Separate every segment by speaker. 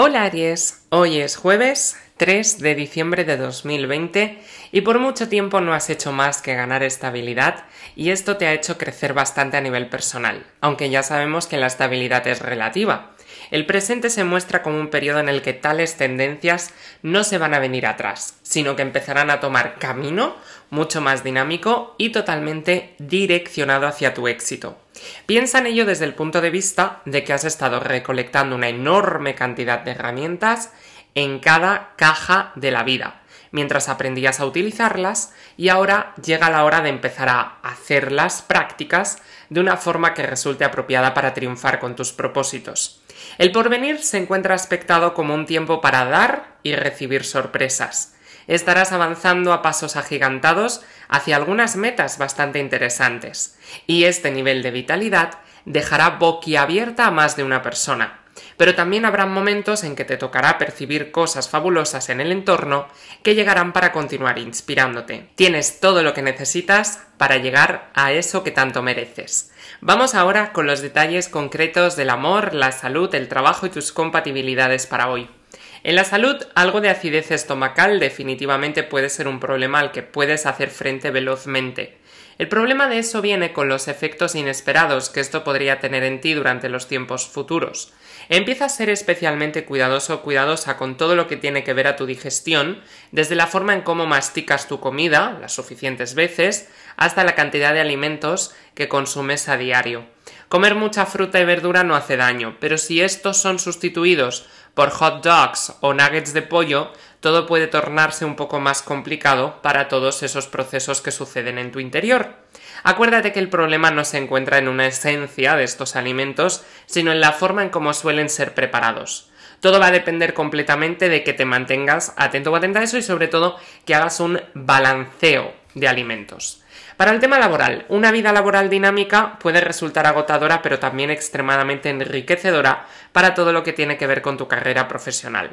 Speaker 1: Hola Aries, hoy es jueves 3 de diciembre de 2020 y por mucho tiempo no has hecho más que ganar estabilidad y esto te ha hecho crecer bastante a nivel personal, aunque ya sabemos que la estabilidad es relativa. El presente se muestra como un periodo en el que tales tendencias no se van a venir atrás, sino que empezarán a tomar camino mucho más dinámico y totalmente direccionado hacia tu éxito. Piensa en ello desde el punto de vista de que has estado recolectando una enorme cantidad de herramientas en cada caja de la vida, mientras aprendías a utilizarlas y ahora llega la hora de empezar a hacerlas prácticas de una forma que resulte apropiada para triunfar con tus propósitos. El porvenir se encuentra aspectado como un tiempo para dar y recibir sorpresas. Estarás avanzando a pasos agigantados hacia algunas metas bastante interesantes, y este nivel de vitalidad dejará boquiabierta a más de una persona. Pero también habrá momentos en que te tocará percibir cosas fabulosas en el entorno que llegarán para continuar inspirándote. Tienes todo lo que necesitas para llegar a eso que tanto mereces. Vamos ahora con los detalles concretos del amor, la salud, el trabajo y tus compatibilidades para hoy. En la salud, algo de acidez estomacal definitivamente puede ser un problema al que puedes hacer frente velozmente. El problema de eso viene con los efectos inesperados que esto podría tener en ti durante los tiempos futuros. Empieza a ser especialmente cuidadoso o cuidadosa con todo lo que tiene que ver a tu digestión, desde la forma en cómo masticas tu comida, las suficientes veces, hasta la cantidad de alimentos que consumes a diario. Comer mucha fruta y verdura no hace daño, pero si estos son sustituidos por hot dogs o nuggets de pollo, todo puede tornarse un poco más complicado para todos esos procesos que suceden en tu interior. Acuérdate que el problema no se encuentra en una esencia de estos alimentos, sino en la forma en cómo suelen ser preparados. Todo va a depender completamente de que te mantengas atento o atenta a eso y sobre todo que hagas un balanceo de alimentos. Para el tema laboral, una vida laboral dinámica puede resultar agotadora pero también extremadamente enriquecedora para todo lo que tiene que ver con tu carrera profesional.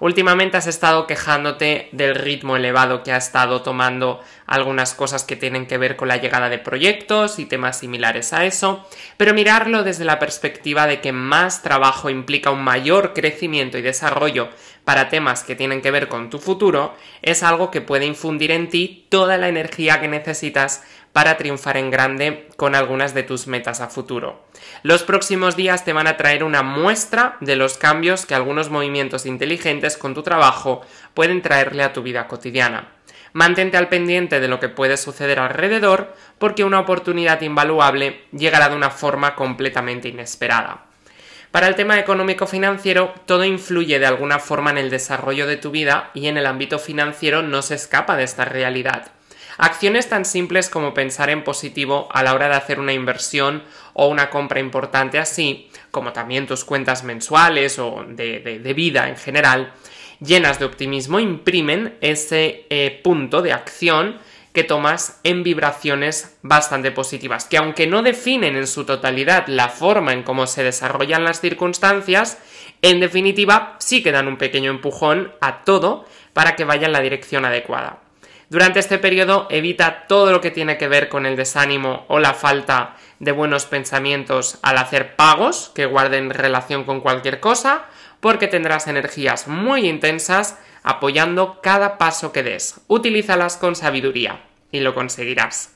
Speaker 1: Últimamente has estado quejándote del ritmo elevado que ha estado tomando algunas cosas que tienen que ver con la llegada de proyectos y temas similares a eso, pero mirarlo desde la perspectiva de que más trabajo implica un mayor crecimiento y desarrollo para temas que tienen que ver con tu futuro es algo que puede infundir en ti toda la energía que necesitas para triunfar en grande con algunas de tus metas a futuro. Los próximos días te van a traer una muestra de los cambios que algunos movimientos inteligentes con tu trabajo pueden traerle a tu vida cotidiana. Mantente al pendiente de lo que puede suceder alrededor porque una oportunidad invaluable llegará de una forma completamente inesperada. Para el tema económico-financiero, todo influye de alguna forma en el desarrollo de tu vida y en el ámbito financiero no se escapa de esta realidad. Acciones tan simples como pensar en positivo a la hora de hacer una inversión o una compra importante así, como también tus cuentas mensuales o de, vida en general, llenas de optimismo, imprimen ese eh, punto de acción que tomas en vibraciones bastante positivas, que aunque no definen en su totalidad la forma en cómo se desarrollan las circunstancias, en definitiva sí que dan un pequeño empujón a todo para que vaya en la dirección adecuada. Durante este periodo evita todo lo que tiene que ver con el desánimo o la falta de buenos pensamientos al hacer pagos que guarden relación con cualquier cosa, porque tendrás energías muy intensas apoyando cada paso que des. Utilízalas con sabiduría y lo conseguirás.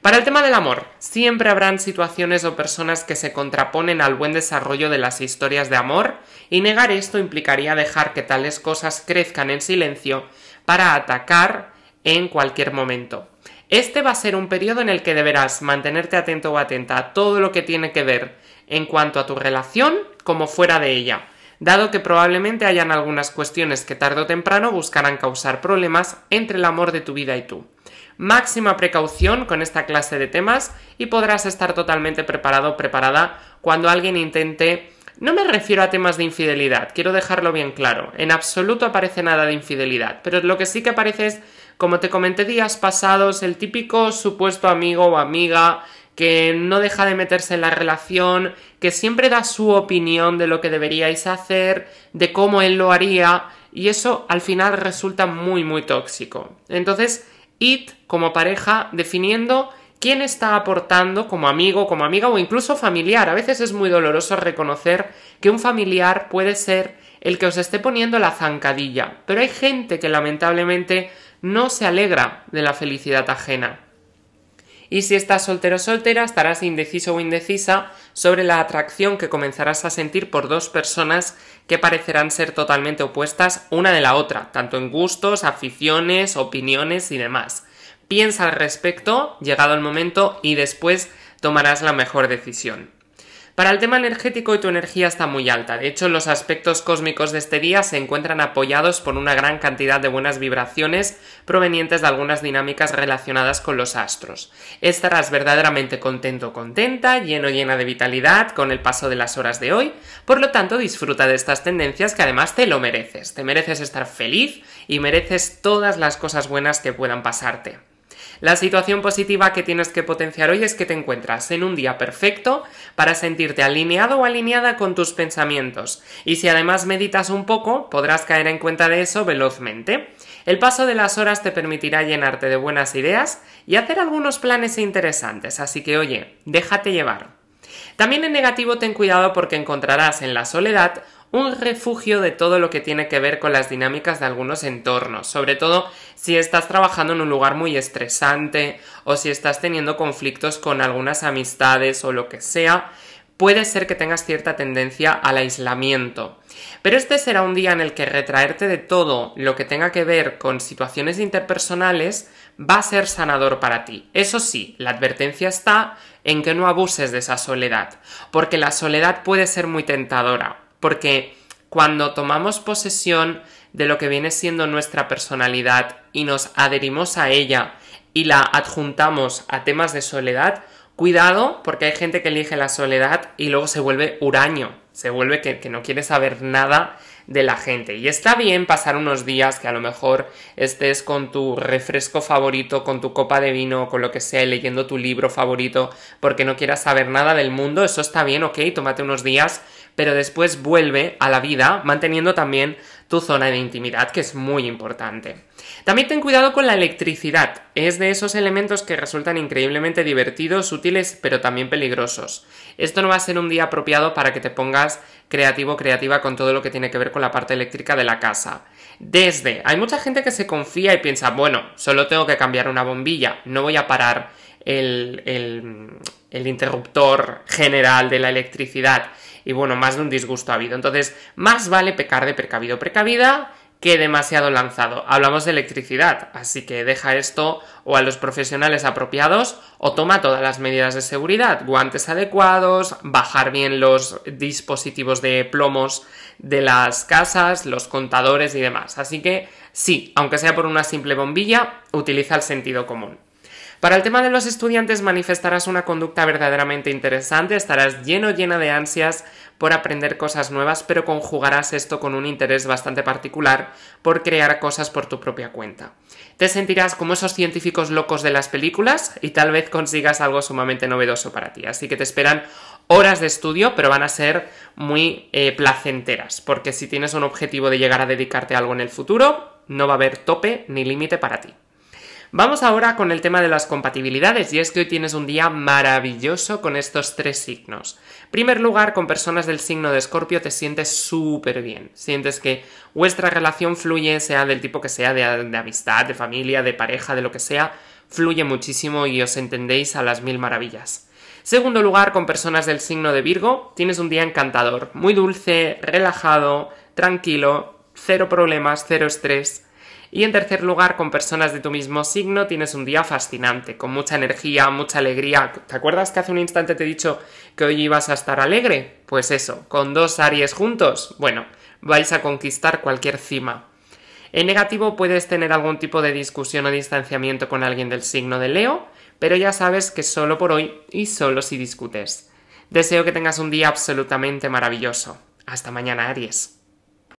Speaker 1: Para el tema del amor, siempre habrán situaciones o personas que se contraponen al buen desarrollo de las historias de amor y negar esto implicaría dejar que tales cosas crezcan en silencio para atacar en cualquier momento. Este va a ser un periodo en el que deberás mantenerte atento o atenta a todo lo que tiene que ver en cuanto a tu relación como fuera de ella, dado que probablemente hayan algunas cuestiones que tarde o temprano buscarán causar problemas entre el amor de tu vida y tú. Máxima precaución con esta clase de temas y podrás estar totalmente preparado o preparada cuando alguien intente no me refiero a temas de infidelidad, quiero dejarlo bien claro. En absoluto aparece nada de infidelidad, pero lo que sí que aparece es, como te comenté días pasados, el típico supuesto amigo o amiga que no deja de meterse en la relación, que siempre da su opinión de lo que deberíais hacer, de cómo él lo haría, y eso al final resulta muy muy tóxico. Entonces, id como pareja definiendo quién está aportando como amigo, como amiga o incluso familiar. A veces es muy doloroso reconocer que un familiar puede ser el que os esté poniendo la zancadilla, pero hay gente que lamentablemente no se alegra de la felicidad ajena. Y si estás soltero o soltera, estarás indeciso o indecisa sobre la atracción que comenzarás a sentir por dos personas que parecerán ser totalmente opuestas una de la otra, tanto en gustos, aficiones, opiniones y demás. Piensa al respecto, llegado el momento, y después tomarás la mejor decisión. Para el tema energético, tu energía está muy alta. De hecho, los aspectos cósmicos de este día se encuentran apoyados por una gran cantidad de buenas vibraciones provenientes de algunas dinámicas relacionadas con los astros. Estarás verdaderamente contento contenta, lleno llena de vitalidad con el paso de las horas de hoy. Por lo tanto, disfruta de estas tendencias que además te lo mereces. Te mereces estar feliz y mereces todas las cosas buenas que puedan pasarte. La situación positiva que tienes que potenciar hoy es que te encuentras en un día perfecto para sentirte alineado o alineada con tus pensamientos. Y si además meditas un poco, podrás caer en cuenta de eso velozmente. El paso de las horas te permitirá llenarte de buenas ideas y hacer algunos planes interesantes, así que oye, déjate llevar. También en negativo ten cuidado porque encontrarás en la soledad un refugio de todo lo que tiene que ver con las dinámicas de algunos entornos, sobre todo si estás trabajando en un lugar muy estresante o si estás teniendo conflictos con algunas amistades o lo que sea, puede ser que tengas cierta tendencia al aislamiento. Pero este será un día en el que retraerte de todo lo que tenga que ver con situaciones interpersonales va a ser sanador para ti. Eso sí, la advertencia está en que no abuses de esa soledad, porque la soledad puede ser muy tentadora porque cuando tomamos posesión de lo que viene siendo nuestra personalidad y nos adherimos a ella y la adjuntamos a temas de soledad, cuidado porque hay gente que elige la soledad y luego se vuelve huraño, se vuelve que, no quiere saber nada de la gente. Y está bien pasar unos días que a lo mejor estés con tu refresco favorito, con tu copa de vino, con lo que sea, leyendo tu libro favorito, porque no quieras saber nada del mundo. Eso está bien, ok, tómate unos días, pero después vuelve a la vida manteniendo también tu zona de intimidad, que es muy importante. También ten cuidado con la electricidad. Es de esos elementos que resultan increíblemente divertidos, útiles, pero también peligrosos. Esto no va a ser un día apropiado para que te pongas creativo creativa con todo lo que tiene que ver con la parte eléctrica de la casa. Desde, hay mucha gente que se confía y piensa, bueno, solo tengo que cambiar una bombilla, no voy a parar el, el interruptor general de la electricidad. Y bueno, más de un disgusto ha habido. Entonces, más vale pecar de precavido precavida que demasiado lanzado. Hablamos de electricidad, así que deja esto o a los profesionales apropiados o toma todas las medidas de seguridad, guantes adecuados, bajar bien los dispositivos de plomos de las casas, los contadores y demás. Así que sí, aunque sea por una simple bombilla, utiliza el sentido común. Para el tema de los estudiantes manifestarás una conducta verdaderamente interesante, estarás lleno llena de ansias por aprender cosas nuevas, pero conjugarás esto con un interés bastante particular por crear cosas por tu propia cuenta. Te sentirás como esos científicos locos de las películas y tal vez consigas algo sumamente novedoso para ti. Así que te esperan horas de estudio, pero van a ser muy eh, placenteras, porque si tienes un objetivo de llegar a dedicarte a algo en el futuro, no va a haber tope ni límite para ti. Vamos ahora con el tema de las compatibilidades y es que hoy tienes un día maravilloso con estos tres signos. En primer lugar, con personas del signo de Escorpio te sientes súper bien. Sientes que vuestra relación fluye, sea del tipo que sea, de, de amistad, de familia, de pareja, de lo que sea, fluye muchísimo y os entendéis a las mil maravillas. Segundo lugar, con personas del signo de Virgo, tienes un día encantador, muy dulce, relajado, tranquilo, cero problemas, cero estrés. Y en tercer lugar, con personas de tu mismo signo tienes un día fascinante, con mucha energía, mucha alegría. ¿Te acuerdas que hace un instante te he dicho que hoy ibas a estar alegre? Pues eso, con dos Aries juntos, bueno, vais a conquistar cualquier cima. En negativo puedes tener algún tipo de discusión o distanciamiento con alguien del signo de Leo, pero ya sabes que solo por hoy y solo si discutes. Deseo que tengas un día absolutamente maravilloso. Hasta mañana, Aries.